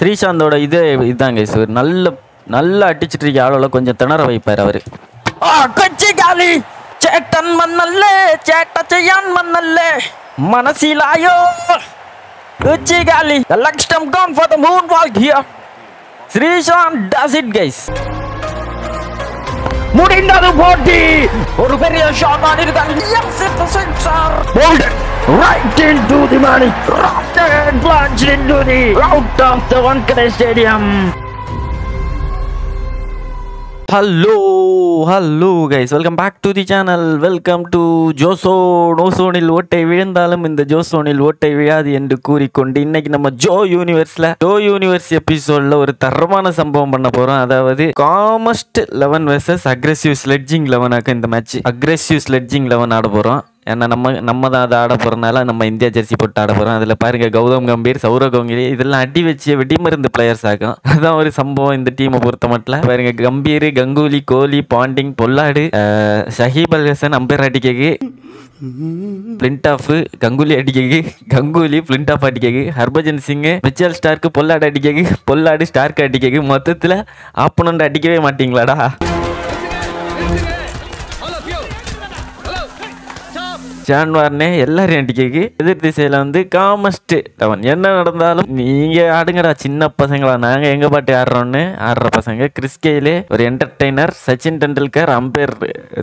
ஸ்ரீசாந்தோட இதே இதுதாங்க இவர் நல்ல நல்லா அடிச்சுட்டு இருக்க ஆளோல கொஞ்சம் திணற வைப்பார் அவர். கொச்சி காலி. சேட்டன் மண்ணல்ல சேட்ட செய்யான் மண்ணல்ல மனசிலாயோ கொச்சி காலி. லக்ஷ்டம் gone for the moon walk here Sreesanth does it guys முடிந்தது போட்டி ஒரு பெரிய ஷாட் ஆடிருக்காங்க Yes, it's a sixer. Bowled it right into the money. Rocked and plunged into the out of the Wankhede Stadium. Hello hello guys welcome back to the channel welcome to ஜோசோ நோசோனில் ஓட்டை விழுந்தாலும் இந்த ஜோசோனில் ஓட்டை விழாது என்று கூறிக்கொண்டு இன்னைக்கு நம்ம ஜோ யூனிவர்ஸ்ல ஜோ யூனிவர்ஸ் எபிசோட்ல ஒரு தரமான சம்பவம் பண்ண போறோம். அதாவது calmest eleven versus aggressive sledging லெவனாக்க இந்த மேட்ச் அக்ரெசிவ் ஸ்லெட்ஜிங் லெவன் ஆட போறோம். ஏன்னா நம்ம நம்ம தான் அதை ஆட போகிறனால நம்ம இந்தியா ஜெர்சி போட்டு ஆட போகிறோம் அதில் பாருங்கள் கௌதம் கம்பீர் சௌரவ் கங்குலி இதெல்லாம் அடி வச்சு வெடிமருந்து பிளேயர்ஸ் ஆகும். அதுதான் ஒரு சம்பவம் இந்த டீமை பொறுத்த மட்டும் பாருங்கள் Gambhir Ganguly Kohli Ponting Pollard Shakib Al Hasan umpire அடிக்கக்கு Flintoff Ganguly அடிக்கக்கு Ganguly Flintoff அடிக்கக்கு Harbhajan Singh Mitchell Starc Pollard அடிக்கக்கு Pollard Starc அடிக்கக்கு மொத்தத்தில் ஆப்பனண்ட் அடிக்கவே மாட்டீங்களாடா? ஜான்வார்னே எல்லாரும் அடிக்கக்கு எதிர் திசையில வந்து காமஸ்ட் அவன். என்ன நடந்தாலும் நீங்க ஆடுங்கடா சின்ன பசங்களா நாங்க எங்க பாட்டு ஆடுறோம்னு ஆடுற பசங்க. கிறிஸ்கேயிலே ஒரு என்டர்டெய்னர் சச்சின் டெண்டுல்கர் அம்பேர்.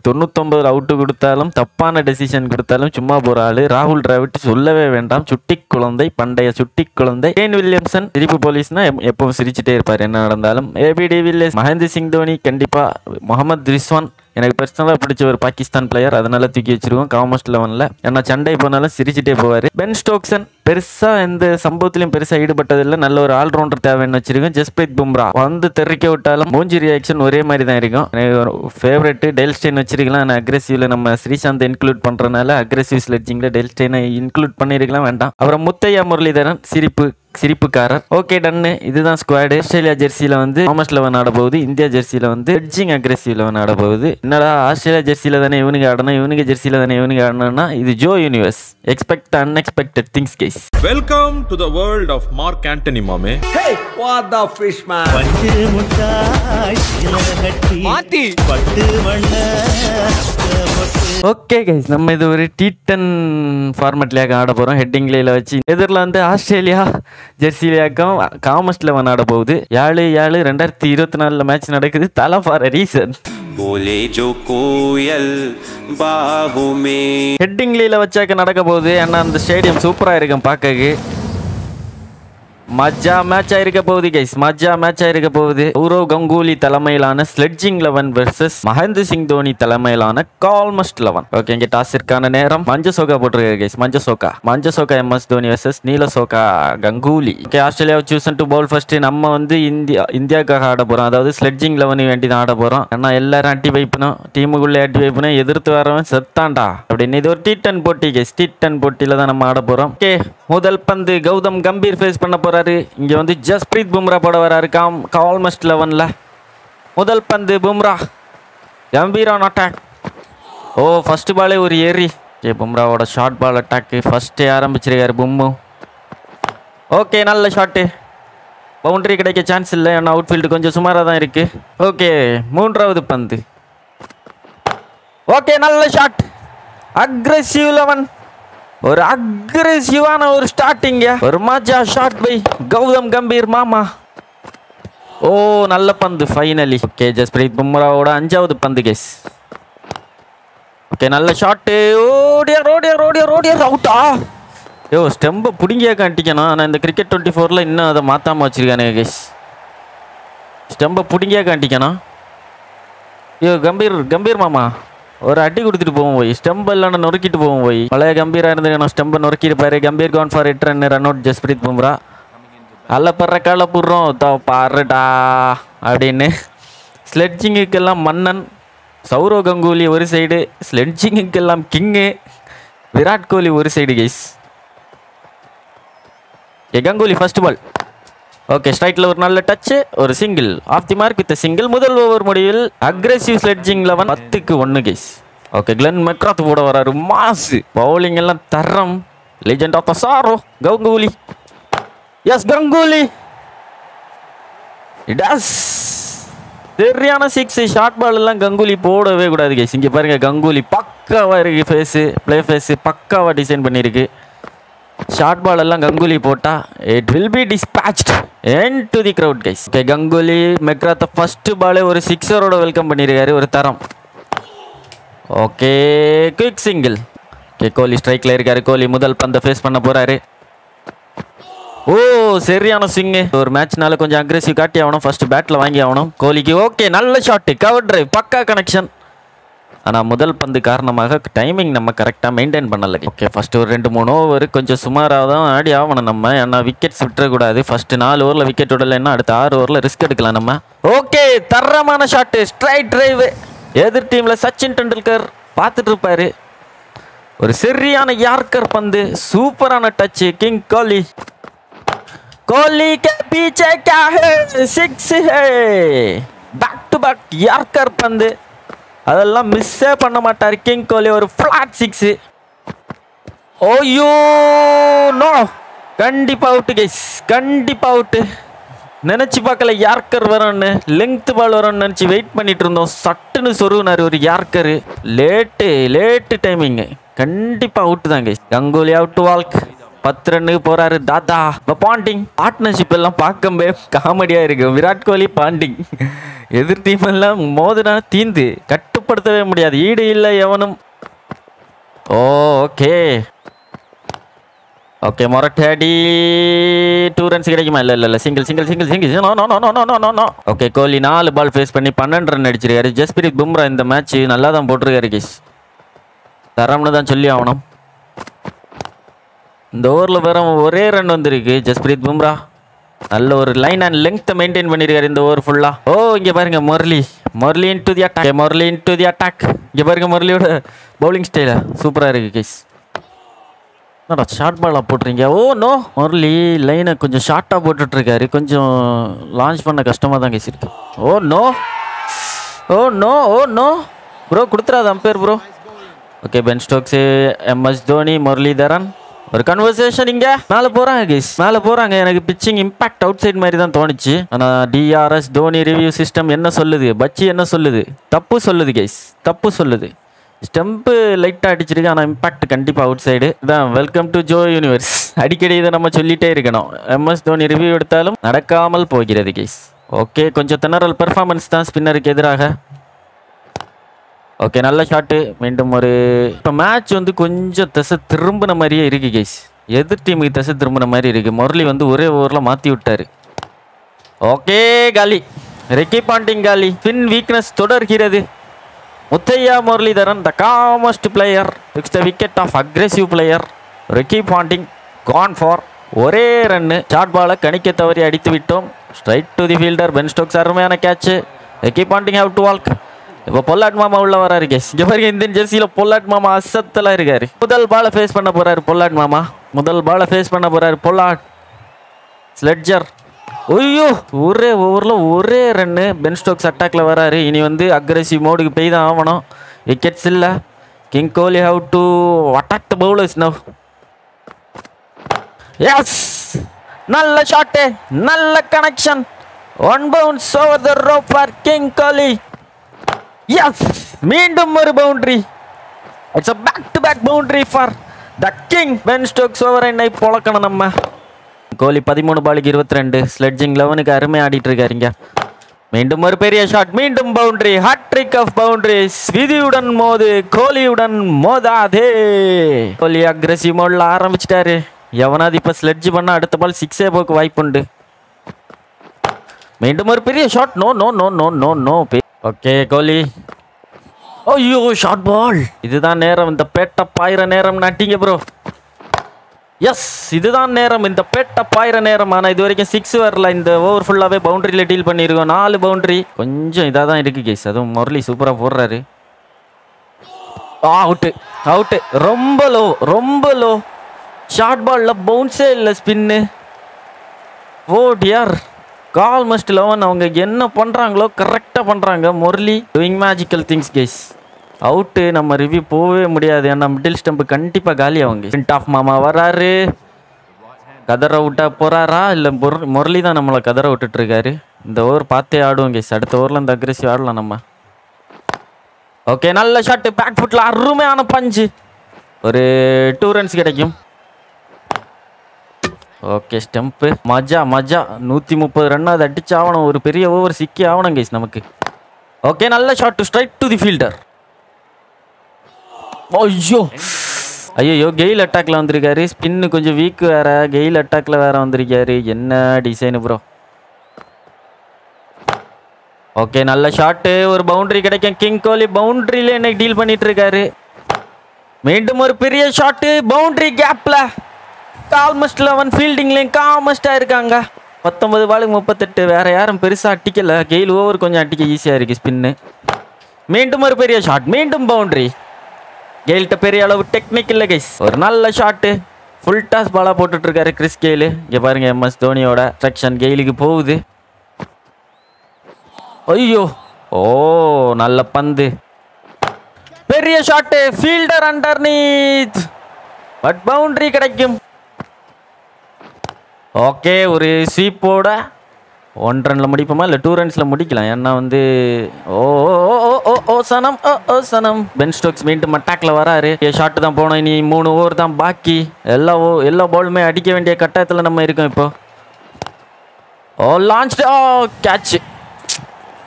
தொண்ணூத்தொன்பதுல அவுட்டு கொடுத்தாலும் தப்பான டெசிஷன் கொடுத்தாலும் சும்மா போற ஆளு. ராகுல் டிராவிட் சொல்லவே வேண்டாம். சுட்டி குழந்தை பண்டைய சுட்டி குழந்தை. கேன் வில்லியம்சன் சிரிப்பு போலீஸ்னா எப்பவும் சிரிச்சுட்டே இருப்பார். என்ன நடந்தாலும். A B D Villiers Mahendra Singh Dhoni கண்டிப்பா. முகமது ரிஸ்வான் எனக்கு பர்சனலாக பிடிச்ச ஒரு பாகிஸ்தான் பிளேயர் அதனால தூக்கி வச்சிருக்கோம். காமர்ஸ் லெவனில் ஏன்னா சண்டை போனாலும் சிரிச்சிட்டே போவார். பென் ஸ்டோக்ஸன் பெருசாக எந்த சம்பவத்திலையும் பெருசாக ஈடுபட்டதில்லை. நல்ல ஒரு ஆல்ரவுண்டர் தேவைன்னு வச்சிருக்கோம். ஜஸ்பிரீத் பும்ரா வந்து தெரிக்க விட்டாலும் மூஞ்சி ரியாக்ஷன் ஒரே மாதிரி தான் இருக்கும். எனக்கு ஃபேவரெட்டு டெல்ஸ்டைன் வச்சிருக்கலாம். ஆனால் அக்ரெசிவ்ல நம்ம ஸ்ரீசாந்த் இன்க்ளூட் பண்ணுறனால அக்ரெசிவ் ஸ்லெட்ஜிங்கில் டெல்ஸ்டைனை இன்க்ளூட் பண்ணியிருக்கலாம். வேண்டாம். அப்புறம் முத்தையா முரளிதரன் சிரிப்பு சிரிப்புக்காரர். ஓகே டன்னு இதுதான் ஸ்குவாடு ஆஸ்திரேலியா ஜெர்சியில் வந்து தாமஸ் லெவன் ஆட போகுது இந்தியா ஜெர்சியில் வந்து எட்ஜிங் அக்ரெசிவ் லெவன் ஆட போகுது என்னடா ஆஸ்திரேலியா ஜெர்சியில் தானே இவனுக்கு ஆடணும் இவனுக்கு ஜெர்சியில் தானே இவனுக்கு ஆடணும்னா இது Joe universe expect unexpected things கேஸ் Welcome to the world of Mark Antony, Mame. Hey, what the fish man? பட்டு முட்டாய் சிலகட்டி மாத்தி. பட்டு வண்ண ஓகே கைஸ் நம்ம இது ஒரு டீட்டன் ஃபார்மேட்லேயாக்க ஆட போகிறோம் ஹெட்டிங்லேயில் வச்சு. எதிரில் வந்து ஆஸ்திரேலியா ஜெர்சிலேயாக்கம் காமர்ஸ் லெவன் ஆட போகுது. ஏழு ஏழு ரெண்டாயிரத்தி இருபத்தி நாலில் மேட்ச் நடக்குது. தலை ஃபார் ரீசன் ஹெட்டிங்லேயில் வச்சாக்க நடக்க போகுது. ஏன்னா அந்த ஸ்டேடியம் சூப்பராக இருக்கும் பார்க்கக்கு மஜா மேட்ச் ஆயிருக்க போகுது கைஸ் மஜா மேட்ச் ஆயிருக்க போகுது. சௌரவ் கங்குலி தலைமையிலான sledging eleven versus Mahendra Singh Dhoni தலைமையிலான கால்மஸ்ட் லெவன் ஓகே இங்க டாஸிற்கான நேரம். மஞ்ச சோகா போட்டிருக்காரு கைஸ் மஞ்ச சோகா. மஞ்ச சோகா எம்எஸ் தோனி வெர்சஸ் நீல சோகா Ganguly okay Australia choose to bowl first நம்ம வந்து இந்தியா இந்தியாவுக்காக ஆட போறோம். அதாவது ஸ்லெட்ஜிங் லெவன் வேண்டி தான் ஆட போறோம். ஏன்னா எல்லாரும் அட்டி வைப்பணும். டீமுக்குள்ளே அட்டி வைப்பணும். எதிர்த்து வரவன் செத்தாண்டா அப்படின்னு இது ஒரு டி டென் போட்டி கைஸ் டி டென் போட்டியில தான் நம்ம ஆட போறோம். ஓகே முதல் பந்து கௌதம் கம்பீர் ஃபேஸ் பண்ண போறாரு இங்க வந்து ஜஸ்பிரீத் பும்ரா போட வராரு. காம் கால்மஸ்ட் லெவன்ல. முதல் பந்து Bumrah. Gambhir attack oh first பாலே ஒரு ஏறி. ஓகே பும்ராவோட ஷார்ட் பால் அட்டாக்கு ஃபர்ஸ்டே ஆரம்பிச்சிருக்காரு பும்மு. ஓகே நல்ல ஷாட்டு பவுண்டரி கிடைக்க சான்ஸ் இல்லை. ஏன்னா அவுட்ஃபீல்டு கொஞ்சம் சுமாராக தான் இருக்கு. ஓகே மூன்றாவது பந்து. ஓகே நல்ல ஷாட் அக்ரெசிவ் லெவன் ஒரு அக்ரெசிவான ஒரு ஸ்டார்டிங்க ஒரு மாஜா ஷாட் பை கௌதம் கம்பீர் மாமா. ஓ நல்ல பந்து ஃபைனலி ஓகே ஜஸ்பிரீத் பும்ராவோட அஞ்சாவது பந்து கேஸ் ஓகே நல்ல shot oh dear oh dear oh dear oh dear அவுட்டா யோ ஸ்டெம்பை பிடுங்கியாக்க அடிக்கணும் ஆனால் இந்த கிரிக்கெட் டுவெண்ட்டி ஃபோரில் இன்னும் அதை மாற்றாம வச்சுருக்கானே கேஸ் ஸ்டெம்பை பிடுங்கியாக்க அடிக்கணும் ஐயோ கம்பீர் கம்பீர் மாமா. ஒரு அடி கொடுத்துட்டு போவோம் போய். ஸ்டெம்பை இல்லைன்னா நொறுக்கிட்டு போவோம் போய். பழைய கம்பீராக இருந்தது ஸ்டெம்பை நொறுக்கிருப்பாரு Gambhir gone for eight run run out Jasprit Bumrah அல்ல படுற கால புடுறோம். தோ பாருடா அப்படின்னு. ஸ்லெட்ஜிங்குக்கெல்லாம் மன்னன் சௌரவ் கங்குலி ஒரு சைடு ஸ்லெட்ஜிங்குக்கெல்லாம் கிங்கு விராட் கோலி ஒரு சைடு கைஸ் ஏ கங்குலி ஃபர்ஸ்ட் பால் ஓகே ஸ்ட்ரைட்டில் ஒரு நல்ல டச் ஒரு single off the mark with single முதல் ஓவர் முடிவில் அக்ரெசிவ் ஸ்லெட்ஜிங் லெவன் பத்துக்கு ஒன்று கேஸ் ஓகே கிளென் மெக்ராத் போட வராரு. மாசு பவுலிங் எல்லாம் தரம். லெஜெண்ட் ஆஃப் த சாரோ கங்குலி எஸ் கங்குலி டஸ் சரியான சிக்ஸ் ஷார்ட் பால் எல்லாம் கங்குலி போடவே கூடாது கேஸ் இங்கே பாருங்க கங்குலி பக்காவாக இருக்கு ஃபேஸு ப்ளே ஃபேஸு பக்காவாக டிசைன் பண்ணியிருக்கு. ஷார்ட் பால் எல்லாம் கங்குலி போட்டா it will be dispatched into the crowd guys okay Ganguly மெக்ராத்த first பாலே ஒரு சிக்ஸரோட வெல்கம் பண்ணியிருக்காரு ஒரு தரம். Okay quick single okay Kohli ஸ்ட்ரைக்கில் இருக்காரு. கோலி முதல் பந்தை ஃபேஸ் பண்ண போறாரு. ஓ சரியான ஸ்விங்கு ஒரு மேட்ச்னால கொஞ்சம் அக்ரெசிவ் காட்டி ஆகணும். ஃபர்ஸ்ட் பேட்டில் வாங்கி ஆகணும். கோலிக்கு ஓகே நல்ல ஷாட்டு கவர் டிரைவ் பக்கா கனெக்ஷன் ஆனால் முதல் பந்து காரணமாக டைமிங் நம்ம கரெக்டாக மெயின்டைன் பண்ணலை. ஓகே ஃபஸ்ட்டு ஒரு ரெண்டு மூணு ஓவர் கொஞ்சம் சுமாராக தான் ஆடி ஆகணும் நம்ம. ஏன்னா விக்கெட்ஸ் விட்டுறக்கூடாது. ஃபஸ்ட்டு நாலு ஓவரில் விக்கெட் விடலைன்னா அடுத்த ஆறு ஓவரில் ரிஸ்க் எடுக்கலாம் நம்ம. ஓகே தரமான ஷாட்டு ஸ்ட்ரைட் ட்ரைவ் எதிர் டீமில் சச்சின் டெண்டுல்கர் பார்த்துட்டு இருப்பாரு. ஒரு சரியான யார்கர் பந்து சூப்பரான டச்சு கிங் கோலி கோலி கே பீச்சே K six hey back to back yorker பந்து. அதெல்லாம் மிஸ்ஸே பண்ண மாட்டார். கிங் கோலி ஒரு ஃப்ளாட் சிக்ஸு ஓய்யோ நோ கண்டிப்பா அவுட்டு கைஸ் கண்டிப்பா அவுட்டு நினச்சி பார்க்கல யார்கர் வரும்னு. லெங்க்த் பால் வரும்னு நினச்சி வெயிட் பண்ணிட்டு இருந்தோம். சட்டுன்னு சொருவினார் ஒரு யார்கரு லேட்டு லேட்டு டைமிங்கு கண்டிப்பாக அவுட்டு தான் கைஸ் கங்குலி அவுட்டு வால்க் பத்து ரன்னுக்கு போறாரு. தாத்தா இப்போ பாண்டிங். பார்ட்னர்ஷிப் எல்லாம் பார்க்கவே காமெடியா இருக்கு விராட் கோலி பாண்டிங். எதிர் டீம் எல்லாம் மோதுனா தீந்து கட்டுப்படுத்தவே முடியாது. ஈடு இல்லை எவனும். Oh okay. ஓகே மொரட்டாடி. டூ ரன்ஸ் கிடைக்குமா? இல்லை இல்லை இல்லை. Single single single single no no no no no no no okay Kohli நாலு பால் ஃபேஸ் பண்ணி பன்னெண்டு ரன் அடிச்சிருக்காரு. ஜஸ்பிரீத் பும்ரா இந்த மேட்ச் நல்லா தான் போட்டிருக்காரு கிஷ் தரம்னு தான் சொல்லி ஆகணும். இந்த ஓவரில் வெறும் ஒரே ரன் வந்திருக்கு. ஜஸ்பிரீத் பும்ரா. நல்ல ஒரு லைன் அண்ட் லெங்க்த்தை மெயின்டைன் பண்ணியிருக்காரு இந்த ஓவர் ஃபுல்லாக ஓ இங்கே பாருங்க Murali. Murali into the attack Murali into the attack இங்கே பாருங்கள் முரளியோட பவுலிங் ஸ்டைல சூப்பராக இருக்குது கேஸ் என்னடா ஷார்ட் பாலாக போட்டுறீங்க ஓ நோ முரளி லைனை கொஞ்சம் ஷார்ட்டாக போட்டுட்ருக்காரு. கொஞ்சம் லான்ச் பண்ண கஷ்டமாக தான் கேஸ் இருக்கு. Oh no oh no oh no bro கொடுத்துறாது umpire bro okay Ben Stokes MS Dhoni Muralitharan ஒரு கன்வர்சேஷன் இங்க. மேல போறாங்க கைஸ் மேல போறாங்க. எனக்கு பிச்சிங் இம்பாக்ட் அவுட் சைடு மாதிரி தான் தோணுச்சு. ஆனா டிஆர்எஸ் தோனி ரிவ்யூ சிஸ்டம் என்ன சொல்லுது? பச்சி என்ன சொல்லுது? தப்பு சொல்லுது கைஸ் தப்பு சொல்லுது. ஸ்டெம்பு லைட்டாக அடிச்சிருக்கு ஆனால் இம்பாக்ட் கண்டிப்பாக அவுட் சைடு இதான் வெல்கம் டு ஜோ யூனிவர்ஸ் அடிக்கடி இதை நம்ம சொல்லிட்டே இருக்கணும். எம்எஸ் தோனி ரிவ்யூ எடுத்தாலும் நடக்காமல் போகிறது கைஸ் ஓகே கொஞ்சம் திணறல் பெர்ஃபார்மன்ஸ் தான் ஸ்பின்னருக்கு எதிராக. ஓகே நல்ல ஷாட்டு மீண்டும் ஒரு இப்போ மேட்ச் வந்து கொஞ்சம் திசை திரும்பின மாதிரியே இருக்கு கைஸ் எதிர் டீமுக்கு திசை திரும்பின மாதிரி இருக்கு. முரளி வந்து ஒரே ஓவரில் மாற்றி விட்டார். ஓகே காலி. ரெக்கி பாண்டிங் காலி. ஃபின் வீக்னஸ் தொடர்கிறது. Muthiah Muralitharan the calmest player it's the wicket of aggressive player Ricky Ponting gone for ஒரே ரன்னு ஷார்ட் பாலை கணிக்க தவறி அடித்து விட்டோம். Straight to the fielder Ben Stokes அருமையான catch Ricky Ponting how to walk இப்போ பொல்லாட் மாமா உள்ள வராரு கேஸ் இங்க பாருங்க இந்தியன் ஜெர்சியில பொல்லாட் மாமா அசத்தலா இருக்காரு. முதல் பாலை ஃபேஸ் பண்ண போறாரு பொல்லாட் மாமா. முதல் பாலை ஃபேஸ் பண்ண போறாரு பொல்லாட். ஸ்லெட்ஜர் ஐயோ ஒரே ஓவரில் ஒரே ரன்னு பென் ஸ்டோக்ஸ் அட்டாக்ல வராரு. இனி வந்து அக்ரெசிவ் மோடுக்கு போய் தான் ஆகணும் விக்கெட்ஸ் இல்லை. King Kohli how to attack the bowlers now yes நல்ல ஷாட்டு நல்ல connection one bounce over the rope four king Kohli yes மீண்டும் ஒரு boundary it's a back to back boundary for the king Ben Stokes over என்னை புழக்கணும் நம்ம. கோலி பதிமூணு பாலுக்கு இருபத்தி ரெண்டு ஸ்லெட்ஜிங் லெவனுக்கு அருமை ஆடிட்டு இருக்காருங்க. மீண்டும் ஒரு பெரிய ஷாட் மீண்டும் பவுண்டரி ஹாட்ரிக் ஆஃப் பவுண்டரிஸ் விதியுடன் மோது கோலியுடன் மோதாதே. கோலி அக்ரஸிவ் மோடில் ஆரம்பிச்சிட்டாரு. எவனாவது இப்போ ஸ்லெட்ஜ் பண்ணா அடுத்த பால் சிக்ஸே போக்கு வாய்ப்புண்டு. மீண்டும் ஒரு பெரிய shot no no no no no no okay Kohli. ஐயோ ஷார்ட் பால் இதுதான் நேரம். இந்த பேட்டை பாயிர நேரம் நட்டிங்க ப்ரோ எஸ் இதுதான் நேரம். இந்த பேட்டை பாயிர நேரம். ஆனால் இது வரைக்கும் சிக்ஸ் வரல. இந்த ஓவர் ஃபுல்லாகவே பவுண்டரியில் டீல் பண்ணியிருக்கோம் நாலு பவுண்டரி கொஞ்சம் இதாக தான் இருக்குது கேஸ் அதுவும் முரளி சூப்பராக போடுறாரு. அவுட்டு அவுட்டு ரொம்ப லோ ரொம்ப லோ ஷார்ட் பாலில் பவுன்ஸே இல்லை spin oh dear calmest eleven அவங்க என்ன பண்ணுறாங்களோ கரெக்டாக பண்ணுறாங்க Murali doing magical things guys out நம்ம ரிவ்யூ போகவே முடியாது. ஏன்னா மிடில் ஸ்டெம்பு கண்டிப்பாக காலி அவங்க. பிரிண்ட் ஆஃப் மாமா வராரு. கதற விட்டா போகிறாரா இல்லை முரளி தான் நம்மளை கதற விட்டுட்ருக்காரு இந்த ஓவர் பார்த்தே ஆடுவோம் கேஸ் அடுத்த ஓவரில் இந்த அக்ரெசிவ் ஆடலாம் நம்ம. ஓகே நல்ல ஷாட்டு பேக் ஃபுட்டில் அருமையான பஞ்சு ஒரு டூ ரன்ஸ் கிடைக்கும். ஓகே ஸ்டெம்ப்பு மஜா மஜா. நூற்றி முப்பது ரன் அது அடிச்சு ஆகணும் ஒரு பெரிய ஓவர் சிக்கி ஆகணும் கைஸ் நமக்கு. ஓகே நல்ல shot straight to the fielder ஐயோ. ஐயோ கெயில் அட்டாக்ல வந்திருக்காரு. ஸ்பின்னு கொஞ்சம் வீக் வேற. கெயில் அட்டாக்ல வேற வந்திருக்காரு. என்ன டிசைன் ப்ரோ ஓகே நல்ல ஷாட்டு ஒரு பவுண்டரி கிடைக்கும். கிங் கோலி பவுண்டரியில என்ன டீல் பண்ணிட்டு இருக்காரு. மீண்டும் ஒரு பெரிய ஷாட்டு பவுண்டரி கேப்ல ஆல்மோஸ்ட் லெவன் ஃபீல்டிங்லேயும் காமஸ்ட்டாக இருக்காங்க. பத்தொன்பது பாலுக்கு முப்பத்தெட்டு. வேறு யாரும் பெருசாக அட்டிக்கலை கெயில் ஓவர் கொஞ்சம் அடிக்க ஈஸியாக இருக்கு ஸ்பின்னு மீண்டும் ஒரு பெரிய ஷாட் மீண்டும் பவுண்ட்ரி கெயில்கிட்ட பெரிய அளவு டெக்னிக் இல்லை கைஸ் ஒரு நல்ல ஷாட்டு ஃபுல் டாஸ் பாலாக போட்டுட்ருக்காரு கிறிஸ் கெயிலு இங்கே பாருங்கள் எம்எஸ் தோனியோட ஸ்ட்ரக்ஷன் கெயிலுக்கு போகுது. ஐயோ. ஓ நல்ல பந்து. பெரிய shot fielder underneath. But boundary கிடைக்கும். ஓகே ஒரு ஸ்வீப்போட ஒன் ரன்ல முடிப்போமா? இல்லை டூ ரன்ஸில் முடிக்கலாம். ஏன்னா வந்து ஓ ஓ, ஓ, ஓ, ஓ, சனம் ஓ ஓ சனம். பென் ஸ்டோக்ஸ் மீண்டும் அட்டாக்ல வராரு. ஷாட்டு தான் போனோம். இனி மூணு ஓவர் தான் பாக்கி. எல்லா ஓ எல்லா பாலுமே அடிக்க வேண்டிய கட்டாயத்தில் நம்ம இருக்கோம் இப்போ. Oh launch oh catch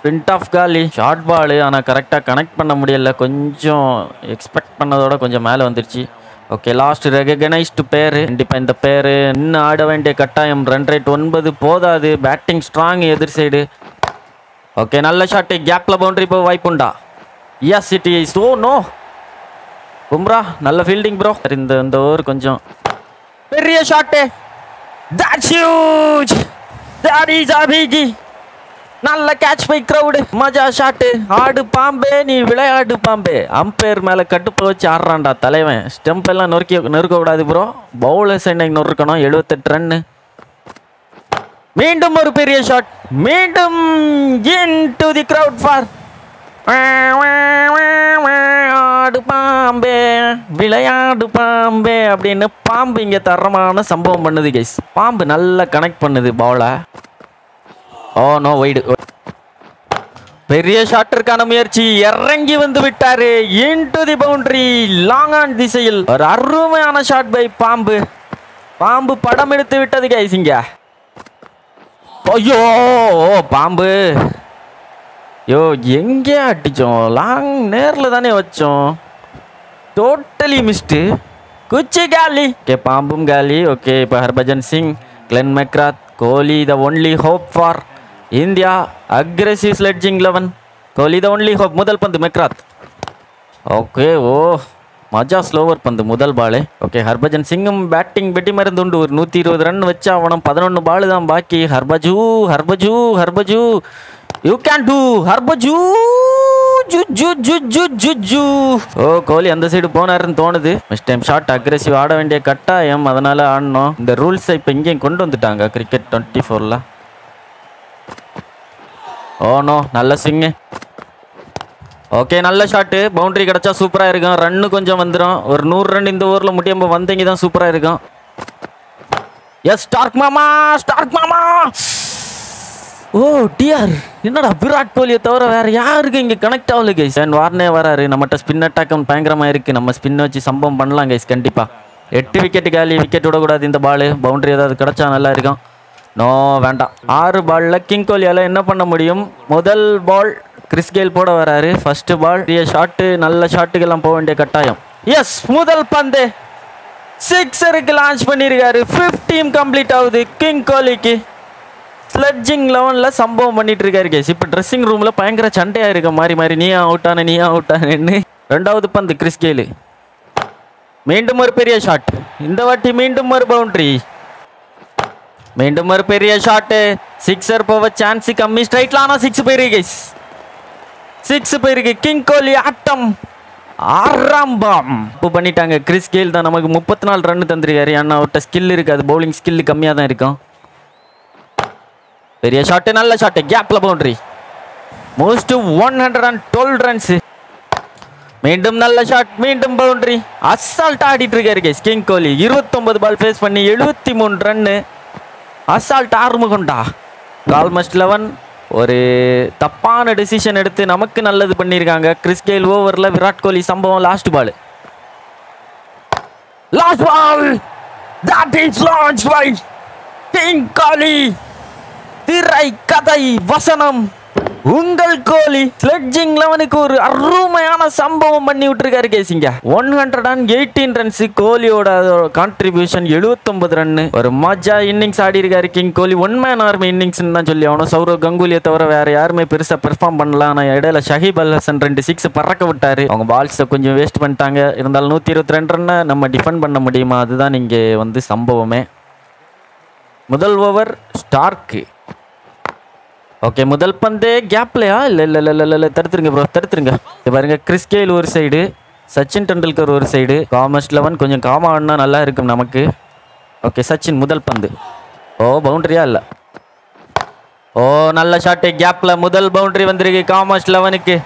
Flintoff காலி ஷார்ட் பால் ஆனால் கரெக்டாக கனெக்ட் பண்ண முடியல. கொஞ்சம் எக்ஸ்பெக்ட் பண்ணதோட கொஞ்சம் மேலே வந்துருச்சு. ஓகே லாஸ்ட் ரெகனைஸ்டு பேர் கண்டிப்பாக இந்த பேர் இன்னும் ஆட வேண்டிய கட்டாயம். ரன் ரேட் ஒன்பது போதாது. பேட்டிங் ஸ்ட்ராங் எதிர் சைடு ஓகே நல்ல ஷாட்டு கேப்பில் பவுண்டரி இப்போ வாய்ப்புண்டா yes it is oh no கும்ரா நல்ல ஃபீல்டிங் ப்ரோ இந்த இந்த ஓவர் கொஞ்சம். பெரிய shot that's huge that is Abhiji நல்ல கேட்ச் பை கிரவுடு மஜா ஷாட்டு ஆடு பாம்பே நீ விளையாடு பாம்பே. அம்பையர் மேல கட்டுப்பை வச்சு ஆடுறான்டா தலைவன். ஸ்டெம்ப் எல்லாம் நொறுக்கி நொறுக்க கூடாது ப்ரோ பவுலர்ஸ் என்னைக்கு நொறுக்கணும். எழுபத்தெட்டு ரன்னு மீண்டும் ஒரு பெரிய ஷாட் மீண்டும் in to the crowd for ஆடு பாம்பே விளையாடு பாம்பே அப்படின்னு பாம்பு இங்கே தரமான சம்பவம் பண்ணுது கைஸ் பாம்பு நல்லா கனெக்ட் பண்ணுது பவுலை ஓ நோ வைடு பெரிய ஷாட்டிற்கான முயற்சி. இறங்கி வந்து விட்டாரு. Into the boundary long on திசையில். ஒரு அருமையான ஷாட் பை பாம்பு. பாம்பு படம் எடுத்து விட்டது கைஸ் ஐயோ பாம்பு. யோ எங்கே அடிச்சோம்? லாங் நேரில் தானே வச்சோம். டோட்டலி மிஸ்டு குச்சி காலி. ஓகே பாம்பும் காலி. ஓகே இப்போ Harbhajan Singh Glenn McGrath Kohli the only hope for India aggressive sledging eleven Kohli the only hope முதல் பந்து மெக்ராத். ஓகே ஓ மஜா ஸ்லோவர் பந்து முதல் பாலே ஓகே ஹர்பஜன் சிங்கும் பேட்டிங் வெட்டி மருந்து உண்டு. ஒரு நூற்றி இருபது ரன் வச்சு அவனும் பதினொன்று பால் தான் பாக்கி. ஹர்பஜு ஹர்பஜு ஹர்பஜு. யூ கேன் டூ ஹர்பஜு ஜு ஜு ஜு ஜு ஜு ஓ கோலி அந்த சைடு போனாருன்னு தோணுது. நெக்ஸ்ட் டைம் ஷார்ட் அக்ரெசிவ் ஆட வேண்டிய கட்டாயம். அதனால ஆடணும். இந்த ரூல்ஸை இப்போ இங்கேயும் கொண்டு வந்துட்டாங்க கிரிக்கெட் டுவெண்ட்டி ஃபோரில் Oh ஓனோ நல்ல சிங்கு ஓகே நல்ல ஷாட்டு பவுண்டரி கிடச்சா சூப்பராக இருக்கும். ரன்னு கொஞ்சம் வந்துடும் ஒரு நூறு ரன் இந்த ஓவரில் முடியும் வந்தீங்க தான் சூப்பராக இருக்கும். எஸ் ஸ்டார்க் மாமா ஸ்டார்க் மாமா. Oh ஓ டிஆர் என்னடா விராட் கோலியை தவிர வேற யாருக்கு இங்கே கனெக்ட் ஆகல கைஸ் அண்ட் வார்னே வராரு. நம்மகிட்ட ஸ்பின் அட்டாக்கம் பயங்கரமாக இருக்குது நம்ம ஸ்பின் வச்சு சம்பவம் பண்ணலாம் கைஸ் கண்டிப்பாக எட்டு விக்கெட்டு காலி விக்கெட் விடக்கூடாது இந்த பால் பவுண்ட்ரி ஏதாவது கிடைச்சா நல்லா இருக்கும். நோ வேண்டாம். ஆறு பாலில் கிங் கோலியால் என்ன பண்ண முடியும்? முதல் பால் கிறிஸ் கெயில் போட வராரு. ஃபர்ஸ்ட் பால் பெரிய ஷாட்டு நல்ல ஷாட்டுக்கெல்லாம் போக வேண்டிய கட்டாயம். எஸ் முதல் பந்து. சிக்ஸருக்கு லான்ச் பண்ணியிருக்காரு ஃபிஃப்டீன் கம்ப்ளீட் ஆகுது. கிங் கோலிக்கு ஸ்லட்ஜிங் லெவனில் சம்பவம் பண்ணிட்டு இருக்காரு கேஸ் இப்போ ட்ரெஸ்ஸிங் ரூமில் பயங்கர சண்டையாக இருக்க. மாதிரி மாதிரி நீ அவுட் ஆன நீ அவுட் ஆனேன்னு ரெண்டாவது பந்து கிறிஸ் கெயிலு மீண்டும் ஒரு பெரிய ஷாட் இந்த வாட்டி மீண்டும் ஒரு பவுண்டரி மீண்டும் ஒரு பெரிய ஷாட்டு. சிக்ஸர் போக சான்ஸ் கம்மி. ஸ்ட்ரைட்ல ஆனால் சிக்ஸ் போயிருக்கு கைஸ் சிக்ஸ் போயிருக்கு கிங் கோலி ஆட்டம். ஆரம்பம் இப்போ பண்ணிட்டாங்க. கிறிஸ் கேல் தான் நமக்கு முப்பத்தி நாலு ரன் தந்திருக்காரு. ஏன்னா அவர்கிட்ட ஸ்கில் இருக்காது பவுலிங் ஸ்கில் கம்மியாக தான் இருக்கும். பெரிய ஷாட்டு நல்ல ஷாட்டு. கேப்ல boundary most one hundred and twelve runs மீண்டும் நல்ல ஷாட் மீண்டும் பவுண்டரி அசால்ட் ஆடிட்டு இருக்காரு கேஸ் கிங் கோலி. இருபத்தொன்பது பால் ஃபேஸ் பண்ணி எழுபத்தி மூணு ரன்னு அசால்ட் ஆர்முகண்டா ஆல்மோஸ்ட் லெவன் ஒரு தப்பான டெசிஷன் எடுத்து நமக்கு நல்லது பண்ணியிருக்காங்க. கிறிஸ் கெயில் ஓவரில் விராட் கோலி சம்பவம் last ball last ball that is launch by king Kohli திரை கதை வசனம். உங்கள் கோலி ஸ்லெட்ஜிங் லெவனுக்கு ஒரு அருமையான சம்பவம் பண்ணி விட்டுருக்காரு கேசிங்க. One hundred and eighteen runs கோலியோட contribution எழுபத்தொன்பது ரன்னு ஒரு மஜா இன்னிங்ஸ் ஆடி இருக்காரு king Kohli one man army innings தான் சொல்லி அவனும் சௌரவ் கங்குலியை தவிர வேற யாருமே பெருசா பெர்ஃபார்ம் பண்ணல. ஆனா இடையில ஷஹீப் அல் ஹசன் ரெண்டு சிக்ஸ் பறக்க விட்டாரு. அவங்க பால்ஸை கொஞ்சம் வேஸ்ட் பண்ணிட்டாங்க. இருந்தாலும் நூத்தி இருபத்தி ரெண்டு ரன்னை நம்ம டிஃபெண்ட் பண்ண முடியுமா? அதுதான் இங்கே வந்து சம்பவமே. முதல் ஓவர் ஸ்டார்க்கு ஓகே முதல் பந்து கேப்லையா இல்லை இல்லை இல்லை இல்லை இல்லை தடுத்துருங்க ப்ரோ தடுத்துருங்க. இது பாருங்க கிறிஸ்கேல் ஒரு சைடு சச்சின் டெண்டுல்கர் ஒரு சைடு காமர்ஸ் லெவன் கொஞ்சம் காமா ஆடினா நல்லா இருக்கும் நமக்கு. ஓகே சச்சின் முதல் பந்து. ஓ பவுண்டரியா இல்லை? ஓ நல்ல ஷாட்டு கேப்பில் முதல் பவுண்டரி வந்திருக்கு காமர்ஸ் லெவனுக்கு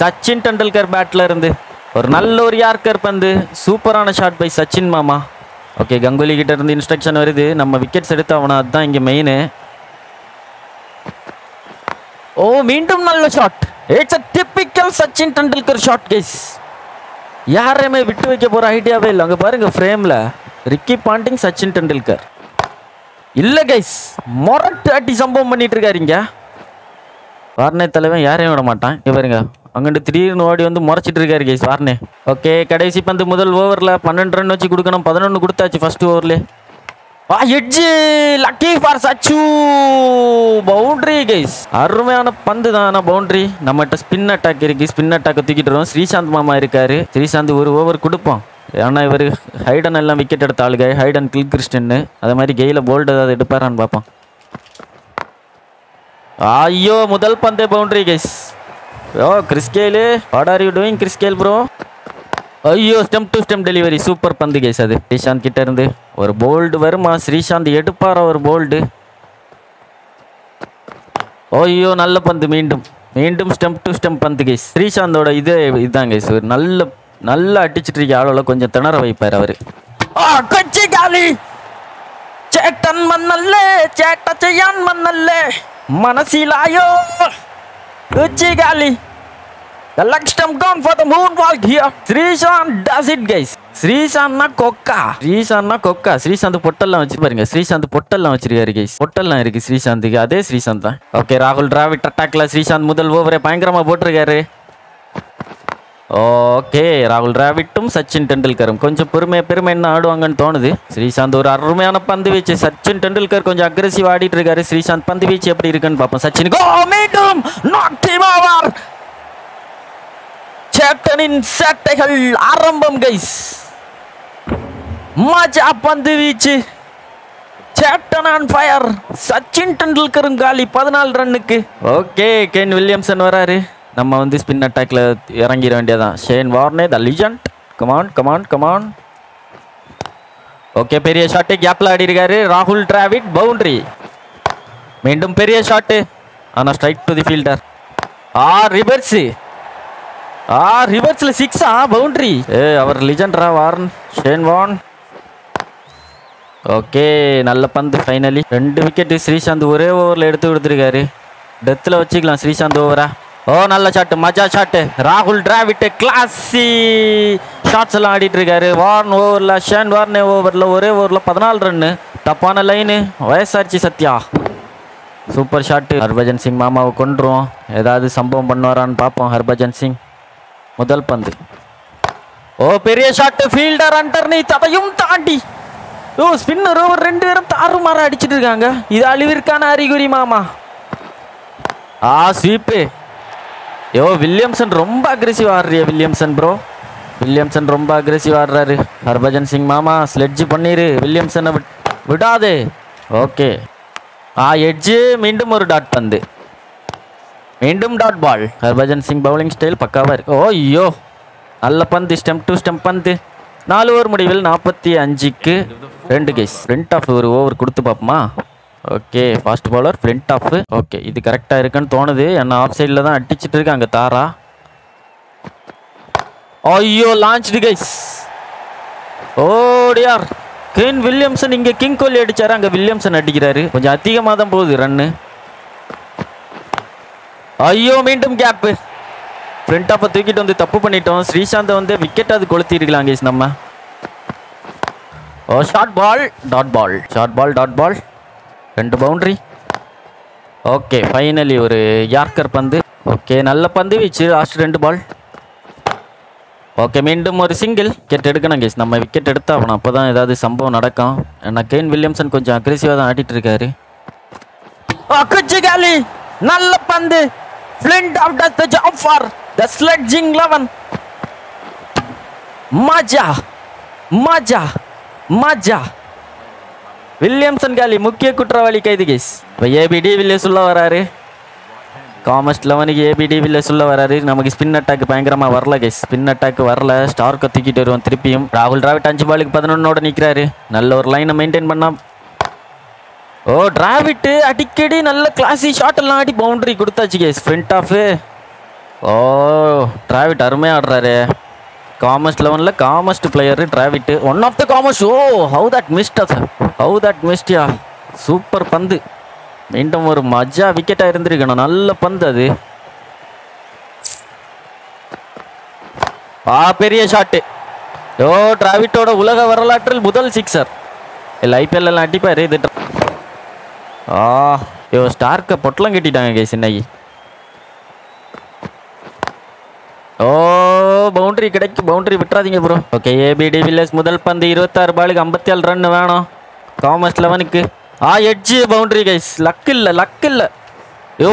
சச்சின் டெண்டுல்கர் பேட்டில் இருந்து. ஒரு நல்ல ஒரு யார்கர் பந்து. சூப்பரான ஷாட் பை சச்சின் மாமா. ஓகே கங்குலி கிட்ட இருந்து இன்ஸ்ட்ரக்ஷன் வருது. நம்ம விக்கெட்ஸ் எடுத்து அதுதான் இங்கே மெயினு ஓ மீண்டும் நல்ல shot it's a typical Sachin Tendulkar shot guys யாரையுமே விட்டு வைக்க போகிற ஐடியாவே இல்லை. அங்கே பாருங்க ஃப்ரேமில் ரிக்கி பாண்டிங் சச்சின் டெண்டுல்கர் இல்லை கைஸ் மொரட்டு அட்டி சம்பவம் பண்ணிட்டு இருக்காரு இங்க வார்னே தலைவன் யாரையும் விட மாட்டான். இங்கே பாருங்க. அங்கிட்டு திடீர்னு ஓடி வந்து முறைச்சிட்டு இருக்காரு கைஸ் வார்னே. ஓகே கடைசி பந்து முதல் ஓவரில் பன்னெண்டு ரன் வச்சு கொடுக்கணும். பதினொன்று கொடுத்தாச்சு ஃபர்ஸ்ட் ஓவர்லேயே edge lucky for Sachu. Boundary guys அருமையான பந்து தான் ஆனால் பவுண்டரி நம்மகிட்ட ஸ்பின் அட்டாக் இருக்கு. ஸ்பின் அட்டாக்கை தூக்கிட்டு வரோம் ஸ்ரீசாந்த் மாமா இருக்காரு. ஸ்ரீசாந்த் ஒரு ஓவர் கொடுப்போம். ஏன்னா இவர் ஹைடன் எல்லாம் விக்கெட் எடுத்த ஆளுக ஹைடன் கில் கிறிஸ்டன்னு அதே மாதிரி கெயில போல்டு ஏதாவது எடுப்பாரான்னு பார்ப்போம். ஐயோ முதல் பந்தே boundary guys oh Chris Gayle what are you doing Chris Gayle bro ஐயோ stump to stump delivery super பந்து கேஸ் அது. ஸ்ரீசாந்த் கிட்ட இருந்து ஒரு போல்டு வருமா? ஸ்ரீசாந்த் எடுப்பாரா ஒரு போல்டு ஓய்யோ நல்ல பந்து மீண்டும். மீண்டும் ஸ்டெம் டு ஸ்டெம் பந்து கேஸ் ஸ்ரீசாந்தோட இது இதுதான் கேஸ் ஒரு நல்ல நல்லா அடிச்சுட்டு இருக்க ஆளோல கொஞ்சம் திணற வைப்பார் அவர். கச்சி காலி! சேட்டன் மண்ணல்லே சேட்ட செய்யான் மண்ணல்லே மனசிலாயோ ருச்சி காலி! The Luxton gone for the moonwalk here. Srishant does it, guys. ஸ்ரீசாந்த்னா கொக்கா ஸ்ரீசாந்த்னா கொக்கா ஸ்ரீசாந்த் பொட்டெல்லாம் வச்சு பாருங்க. ஸ்ரீசாந்த் பொட்டெல்லாம் வச்சிருக்காரு கைஸ் பொட்டெல்லாம் இருக்கு ஸ்ரீசாந்துக்கு அதே ஸ்ரீசாந்த் தான். ஓகே ராகுல் டிராவிட் அட்டாக்ல ஸ்ரீசாந்த் முதல் ஓவரை பயங்கரமா போட்டிருக்காரு. ஓகே ராகுல் டிராவிட்டும் சச்சின் டெண்டுல்கரும் கொஞ்சம் பெருமை என்ன ஆடுவாங்கன்னு தோணுது. ஸ்ரீசாந்த் ஒரு அருமையான பந்து வீச்சு. சச்சின் டெண்டுல்கர் கொஞ்சம் அக்ரெசிவ் ஆடிட்டு இருக்காரு. ஸ்ரீசாந்த் பந்து வீச்சு எப்படி இருக்குன்னு பார்ப்போம். சச்சின் கோ மீண்டும் நாட் டீம் ஓவர் சேட்டனின் சேட்டைகள் ஆரம்பம் கைஸ் மஜா பந்து வீச்சு. சேட்டன் ஆன் ஃபயர் சச்சின் டெண்டுல்கரும் காலி பதினாலு ரன்னுக்கு. ஓகே கேன் வில்லியம்சன் வராரு. நம்ம வந்து ஸ்பின் அட்டாக்ல இறங்கிட வேண்டியதான் Shane Warne the legend come on come on come on okay பெரிய ஷாட்டு கேப்ல ஆடி இருக்காரு ராகுல் டிராவிட் பவுண்டரி மீண்டும் பெரிய ஷாட்டு ஆனால் ஸ்ட்ரைட் டு தி ஃபீல்டர் ஆ ரிவர்ஸு ஆ ரிவர்ஸ்ல சிக்ஸா பவுண்டரி ஏ அவர் லிஜெண்டரா வார்ன். ஷேன் வான் ஓகே நல்ல பந்து ஃபைனலி ரெண்டு விக்கெட்டு ஸ்ரீசாந்த் ஒரே ஓவரில் எடுத்து கொடுத்துருக்காரு. டெத்தில் வச்சுக்கலாம் ஸ்ரீசாந்த் ஓவரா ஓ நல்ல ஷாட்டு மஜா ஷாட்டு ராகுல் டிராவிட் கிளாஸி ஷாட்ஸ் எல்லாம் ஆடிட்டு இருக்காரு வார்ன் ஓவரில் ஷேன் வார்னே ஓவரில் ஒரே ஓவரில் பதினாலு ரன்னு தப்பான லைனு வயசாச்சு சத்யா. சூப்பர் ஷாட்டு ஹர்பஜன் சிங் மாமாவை கொண்டுருவோம் ஏதாவது சம்பவம் பண்ணுவாரான்னு பார்ப்போம் ஹர்பஜன் சிங். முதல் பந்து. ஓ பெரிய ஷாட் ஃபீல்டர் அண்டர் நீ அதையும் தாண்டி. ஓ ஸ்பின்னர் ஓவர் ரெண்டு பேரும் தாறுமாற அடிச்சிட்டு இருக்காங்க. இது அழிவிற்கான அறிகுறி மாமா. ஆ ஸ்வீப்பு யோ வில்லியம்சன் ரொம்ப அக்ரெசிவ் ஆடுறிய வில்லியம்சன் ப்ரோ வில்லியம்சன் ரொம்ப அக்ரெசிவ் ஆடுறாரு. ஹர்பஜன் சிங் மாமா ஸ்லெட்ஜ் பண்ணிரு. வில்லியம்சனை விட் விடாதே. ஓகே. ஆ எட்ஜு மீண்டும் ஒரு டாட் பந்து. மீண்டும் dot ball Harbhajan Singh bowling style பக்காவாக இருக்கு. ஓ ஐயோ. நல்ல பந்து ஸ்டெம் டு ஸ்டெம் பந்து. நாலு ஓவர் முடிவில் நாற்பத்தி அஞ்சுக்கு ரெண்டு கேஸ் ஃப்ரண்ட் ஆஃப் ஒரு ஓவர் கொடுத்து பார்ப்போமா? Okay fast bowler Flintoff okay இது கரெக்டாக இருக்குன்னு தோணுது. என்ன ஆஃப் சைடில் தான் அடிச்சிட்டு இருக்கு அங்கே தாரா. ஐயோ launched guys oh dear Kane Williamson இங்கே கிங் கோலி அடித்தார் அங்கே வில்லியம்சன் அடிக்கிறாரு. கொஞ்சம் அதிகமாக தான் போகுது ரன்னு ஐயோ மீண்டும் கேப்பு ஃப்ரண்ட் ஆஃபை தூக்கிட்டு வந்து தப்பு பண்ணிட்டோம். ஸ்ரீசாந்தை வந்து விக்கெட் அது கொளுத்திருக்கலாம் கேஸ் நம்ம. ஓ short ball dot ball short ball dot ball ரெண்டு பவுண்டரி ஓகே ஃபைனலி ஒரு யார்க்கர் பந்து. ஓகே நல்ல பந்து வீச்சு. லாஸ்ட் ரெண்டு பால் ஓகே மீண்டும் ஒரு சிங்கிள் விக்கெட் எடுக்கணும் கேஸ் நம்ம விக்கெட் எடுத்தால் அவனை அப்போ தான் ஏதாவது சம்பவம் நடக்கும். ஏன்னா கேன் வில்லியம்சன் கொஞ்சம் அக்ரெசிவாக தான் ஆடிட்டு இருக்காரு. அக்குச்சு காலி நல்ல பந்து! Flintoff the job for the sledging eleven Maja, Maja, Maja. Williamson காலி முக்கிய குற்றவாளி கைது கேஸ் இப்போ ஏபிடி வில்லியஸ் உள்ள வராரு. காமர்ஸ் லெவனுக்கு ஏபிடி வில்லியஸ் உள்ள வராரு. நமக்கு ஸ்பின் அட்டாக் பயங்கரமாக வரல கேஸ் ஸ்பின் அட்டாக் வரல. ஸ்டார்க்கை தூக்கிட்டு வருவோம் திருப்பியும். ராகுல் டிராவிட் அஞ்சு பாலுக்கு பதினொன்னோட நிற்கிறாரு நல்ல ஒரு லைனை மெயின்டைன் பண்ணால் ஓ டிராவிட்டு அடிக்கடி நல்ல கிளாசி ஷாட் எல்லாம் ஆடி பவுண்டரி கொடுத்தாச்சு கேஸ் ஃப்ரண்ட் ஆஃபு ஓ டிராவிட் அருமையாக ஆடுறாரு. காமர்ஸ் லெவனில் calmest player Dravid one of the commerce O how that missed sir how that மிஸ்டியா super பந்து. மீண்டும் ஒரு மஜா விக்கெட்டாக இருந்திருக்கணும் நல்ல பந்து அது. ஆ பெரிய ஷாட்டு ஓ டிராவிட்டோட உலக வரலாற்றில் முதல் சிக்ஸர் இல்லை ஐபிஎல் எல்லாம் அடிப்பாரு. இது ஆ ஐயோ ஸ்டார்க்கை பொட்டலம் கட்டிட்டாங்க கே சின்னகி ஓ பவுண்டரி கிடைக்கும் பவுண்டரி விட்டுறாதீங்க ப்ரோ ஓகே ஏபிடி வில்லேஜ் முதல் பந்து இருபத்தாறு பாலுக்கு ஐம்பத்தி ஏழு ரன் வேணும் காமர்ஸ் லெவனுக்கு ஆ எட்ஜு பவுண்டரி கைஸ் லக் இல்லை லக் இல்லை. யோ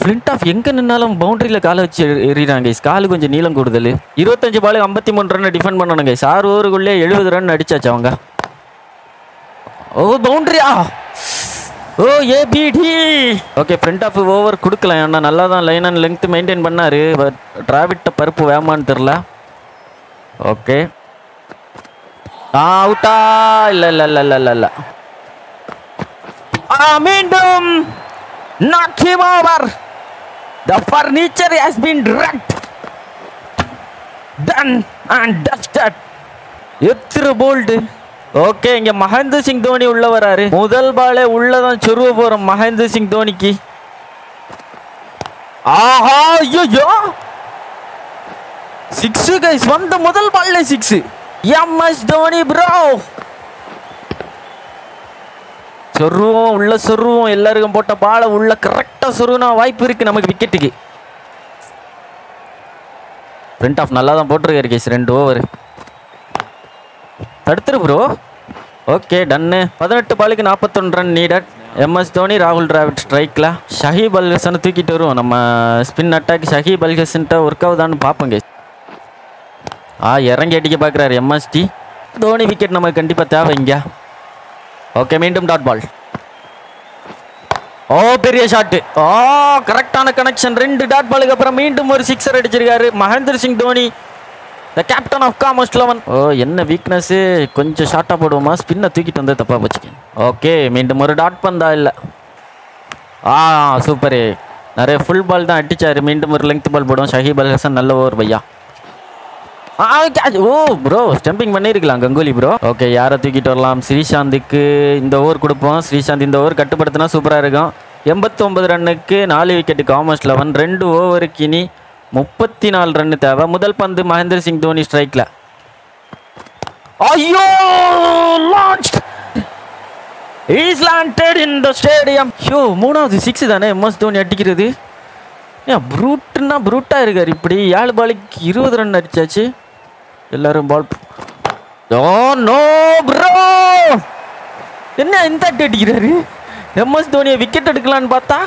ஃப்ளிண்ட் ஆஃப் எங்கே நின்னாலும் பவுண்டரியில் காலை வச்சு எறிகிறாங்க கைஸ் காலு கொஞ்சம் நீளம் கூடுதல். இருபத்தஞ்சு பாலுக்கு ஐம்பத்தி மூணு ரன் டிஃபெண்ட் பண்ணணும் கைஸ் ஆறு ஓவருக்குள்ளே எழுபது ரன் அடிச்சாச்சு அவங்க. ஓ பவுண்டரியா ஓ ABD okay Flintoff over கொடுக்கலாம். ஏன்னா நல்லா தான் லைன் அண்ட் லென்த் மெயின்டைன் பண்ணார். பட் டிராவிட்ட பருப்பு வேமான்னு தெரில ஓகே அவுட்டா இல்லை இல்லை இல்லை இல்லை இல்லை இல்லை. ஆ மீண்டும் not him over the furniture has been wrecked. Done and dusted எத்திர போல்டு ஓகே இங்க மகேந்திர சிங் தோனி உள்ள வராரு. முதல் பாலே உள்ளதான் சொருவ போறோம் மகேந்திர சிங் தோனிக்கு. ஆஹா ஐயோ சிக்ஸ் கைஸ் வந்த முதல் பால்ல சிக்ஸ் எம்எஸ் தோனி ப்ரோ சொருவோம் உள்ள சொருவோம் எல்லாருக்கும் போட்ட பாலை உள்ள கரெக்டா சொருவினா வாய்ப்பு இருக்கு நமக்கு விக்கெட்டுக்கு பிரிண்ட் ஆஃப் நல்லா தான் போட்டிருக்காரு கேஸ் ரெண்டு ஓவர் தடுத்துரு ப்ரோ ஓகே டன்னு பதினெட்டு பாலுக்கு நாற்பத்தொன்று ரன் நீடட் எம்எஸ் தோனி ராகுல் டிராவிட் ஸ்ட்ரைக்கில் ஷஹீப் அல்ஹசனை தூக்கிட்டு வருவோம். நம்ம ஸ்பின் அட்டாக் ஷஹீப் அல்ஹசன்ட்ட ஒர்க் ஆகுதான்னு பார்ப்போங்க ஆ இறங்கி அடிக்க பார்க்குறாரு எம்எஸ்டி தோனி விக்கெட் நமக்கு கண்டிப்பாக தேவை இங்கே. ஓகே மீண்டும் டாட் பால் ஓ பெரிய ஷாட்டு ஓ கரெக்டான கனெக்ஷன் ரெண்டு டாட் பாலுக்கு அப்புறம் மீண்டும் ஒரு சிக்ஸர் அடிச்சிருக்காரு. Mahendra Singh Dhoni. The captain of commerce eleven ஓ என்ன வீக்னஸ்ஸு கொஞ்சம் ஷார்ட்டாக போடுவோமா? ஸ்பின்னை தூக்கிட்டு வந்து தப்பாக போச்சுக்க ஓகே மீண்டும் ஒரு டாட் பந்தா இல்லை. ஆ சூப்பரு நிறைய ஃபுல் பால் தான் அடித்தார் மீண்டும் ஒரு லெங்த் பால் போடுவோம். ஷஹீப் அல் ஹசன் நல்ல ஓவர் பையா. ஆ catch. ஓ ப்ரோ ஸ்டம்பிங் பண்ணியிருக்கலாம் கங்குலி ப்ரோ ஓகே யாரை தூக்கிட்டு வரலாம்? ஸ்ரீசாந்துக்கு இந்த ஓவர் கொடுப்போம். ஸ்ரீசாந்த் இந்த ஓவர் கட்டுப்படுத்தினா சூப்பராக இருக்கும். எண்பத்தொம்பது ரன்னுக்கு நாலு விக்கெட்டு காமர்ஸ் லெவன் ரெண்டு ஓவருக்கு இனி முப்பத்தி நாலு ரன்னு தேவை. முதல் பந்து மகேந்திர சிங் தோனி ஸ்ட்ரைக்கில் ஐயோ launch is landed in the stadium show மூணாவது சிக்ஸ் தானே? எம்எஸ் தோனி அடிக்கிறது. ஏன் ப்ரூட்னா ப்ரூட்டாக இருக்கார் இப்படி. ஏழு பாலுக்கு இருபது ரன் அடிச்சாச்சு. எல்லாரும் பால் ஓ நோ ப்ரோ என்ன இந்த அட்டி அடிக்கிறாரு? எம்எஸ் தோனியை விக்கெட் எடுக்கலான்னு பார்த்தா?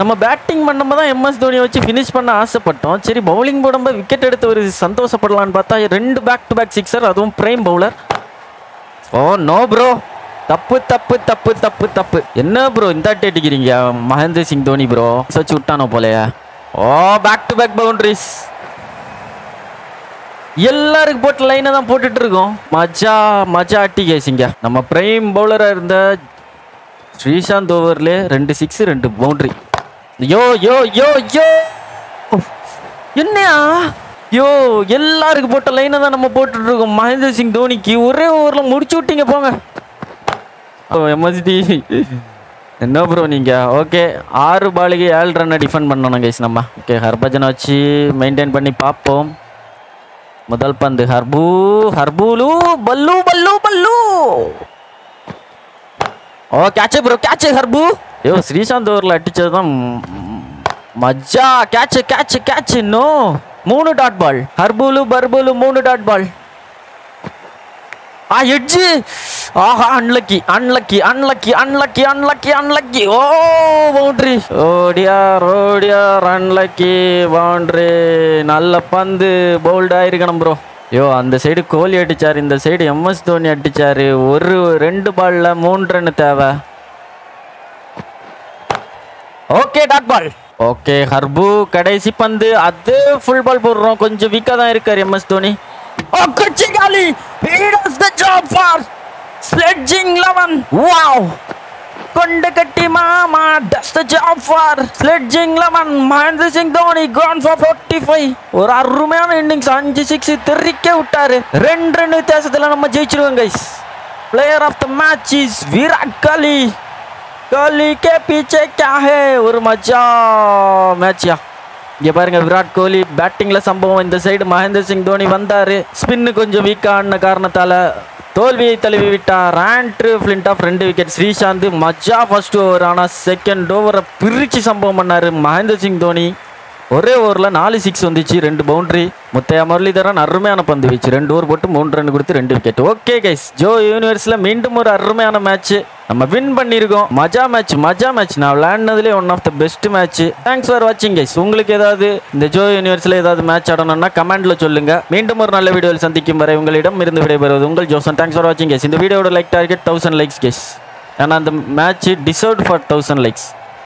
நம்ம பேட்டிங் பண்ணும்போது தான் எம்எஸ் தோனியை வச்சு ஃபினிஷ் பண்ண ஆசைப்பட்டோம். சரி பவுலிங் போடும்போது விக்கெட் எடுத்து ஒரு சந்தோஷப்படலான்னு பார்த்தா ரெண்டு பேக் டு பேக் சிக்ஸர் அதுவும் பிரேம் பவுலர் ஓ நோ ப்ரோ தப்பு தப்பு தப்பு தப்பு தப்பு. என்ன ப்ரோ இந்த அட்டி அடிக்கிறீங்க? மகேந்திர சிங் தோனி ப்ரோ சச்சு விட்டானோ போலயே. Oh back to back boundaries எல்லாருக்கும் போட்டு லைனை தான் போட்டுட்டு இருக்கோம். மஜா மஜா அட்டி கேசிங்க. நம்ம பிரைம் பவுலராக இருந்த ஸ்ரீசாந்த் ஓவர்லேயே ரெண்டு சிக்ஸ் ரெண்டு பவுண்டரி யோ யோ யோ யோ. என்னையா? யோ எல்லாருக்கும் போட்ட லைனை தான் நம்ம போட்டுட்டு இருக்கோம் மகேந்திர சிங் தோனிக்கு ஒரே ஓவரில் முடிச்சு விட்டீங்க போங்க. ஓ எம்எஸ்டி என்ன ப்ரோ நீங்கள் ஓகே ஆறு பாலுக்கு ஏழு ரன்னை டிஃபெண்ட் பண்ணணும் கைஸ் நம்ம. ஓகே ஹர்பஜனை வச்சு மெயின்டைன் பண்ணி பார்ப்போம். முதல் பந்து ஹர்பூ ஹர்பூலு பல்லு பல்லு பல்லு. ஓ கேட்ச் ப்ரோ கேட்ச் ஹர்பு. ஐயோ ஸ்ரீசாந்த் ஓவரில் அடித்தது தான் மஜா கேட்ச் கேட்ச் கேட்ச் இன்னும் மூணு டாட் பால் ஹர்பூலு பர்பூலு மூணு டாட் பால் ஆ எட்ஜு ஆஹா unlucky unlucky unlucky unlucky unlucky unlucky oh boundary ஓடியார் ஓடியார் அன்லக்கி பவுண்ட்ரி நல்ல பந்து பவுல்டு ஆயிருக்கணும் ப்ரோ யோ அந்த சைடு கோலி அடிச்சாரு இந்த சைடு எம்எஸ் தோனி அடிச்சாரு. ஒரு ரெண்டு பால்ல மூணு ரன் தேவை. Okay dot ball okay herb கடைசி பந்து. அது ஃபுல் பால் போடுறோம். கொஞ்சம் வீக்கா தான் இருக்காரு எம்எஸ் தோனி. ஓ கச்சி காலி he does the job for sledging 11 wow. கொண்டு கட்டி மாமா does the job for sledging 11 Mahendra Singh Dhoni gone for 45 ஒரு அருமையான இன்னிங்ஸ் அஞ்சு சிக்ஸ் தெறிக்க விட்டாரு. ரெண்டு ரெண்டு வித்தியாசத்துல நம்ம ஜெயிச்சிருவோம் guys player of the match is Virat Kohli Kohli K பீச்சே கே ஹே ஒரு மச்சா மேட்சியா இங்கே பாருங்க விராட் கோலி பேட்டிங்கில் சம்பவம். இந்த சைடு மகேந்திர சிங் தோனி வந்தார். ஸ்பின்னு கொஞ்சம் வீக்கான காரணத்தால் தோல்வியை தழுவி விட்டார். ஆண்ட்ரு ஃபிளின்ட் ஆஃப் ரெண்டு விக்கெட் ஸ்ரீசாந்த் மஜா ஃபர்ஸ்ட் ஓவர் ஆனால் செகண்ட் ஓவரை பிரித்து சம்பவம் பண்ணார் மகேந்திர சிங் தோனி. ஒரே ஓவரில் நாலு சிக்ஸ் வந்துச்சு ரெண்டு பவுண்ட்ரி முத்தையா முரளிதரன் அருமையான பந்து வீச்சு. ரெண்டு ஓவர் போட்டு மூணு ரன் கொடுத்து ரெண்டு விக்கெட் ஓகே கைஸ் ஜோ யூனிவர்ஸில் மீண்டும் ஒரு அருமையான மேட்ச் நம்ம வின் பண்ணியிருக்கோம். மஜா மேட்ச் மஜா மேட்ச் நான் விளையாடினதுலேயே one of the best match thanks for வாட்சிங் கைஸ் உங்களுக்கு ஏதாவது இந்த ஜோ யூனிவர்ஸில் ஏதாவது மேட்ச் ஆடணும்னா கமெண்ட்டில் சொல்லுங்க. மீண்டும் ஒரு நல்ல வீடியோவில் சந்திக்கும் வரை உங்களிடம் இருந்து விடைபெறுவது உங்கள் ஜோசன் தேங்க்ஸ் ஃபார் வாட்சிங் கைஸ் இந்த வீடியோட like target thousand likes guys ஏன்னா அந்த match deserve for thousand likes